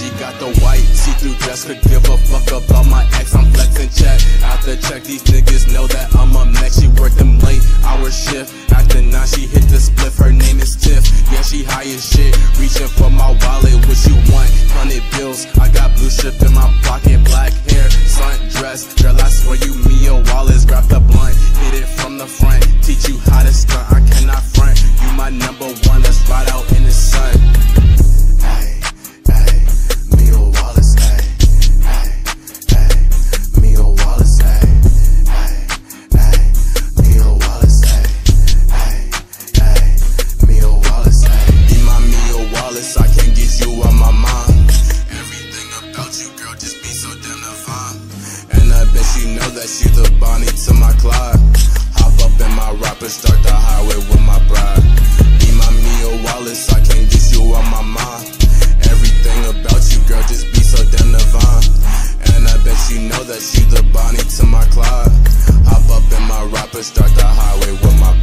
She got the white see-through dress, could give a fuck about my ex. I'm flexing check. After check, these niggas know that I'm a mech. She worked them late hour shift. After nine, she hit the spliff. Her name is Tiff. Yeah, she high as shit. Reaching for my wallet, what you want? Hundred bills. I got blue strip in my pocket, black hair, sun dress. Girl, Wallace, I can't get you on my mind. Everything about you, girl, just be so damn divine. And I bet you know that you the Bonnie to my Clyde. Hop up in my rapper, start the highway with my bride. Be my Mia Wallace, I can't get you on my mind. Everything about you, girl, just be so damn divine. And I bet you know that you the Bonnie to my Clyde. Hop up in my rapper, start the highway with my